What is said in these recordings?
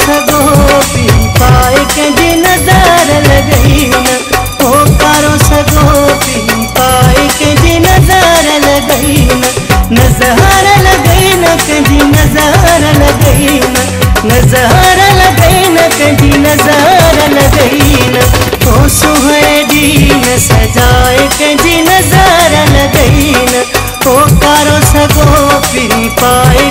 सगो P पाए के जी नज़र लगई करो सगो पी पाए के जी नज़र लगई न नज़र लगई न। के जी नज़र लगई न। नज़र लगई करो सगो पी पाए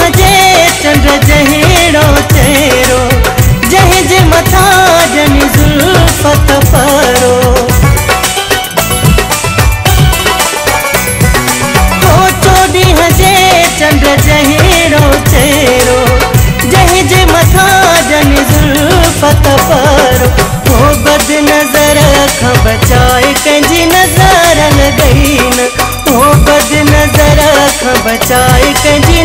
हजे चंद्र जहेड़ो चेरो, जहे मथा जनी जुल्फत परो। हो चोडी हजे चंद्र जहेड़ो चेरो, जहे मथा जनी जुल्फत परो। हो बद नज़र खां बचाए कंहिंजी नज़र लॻाइन हो बद नज़र खां बचाए कंहिंजी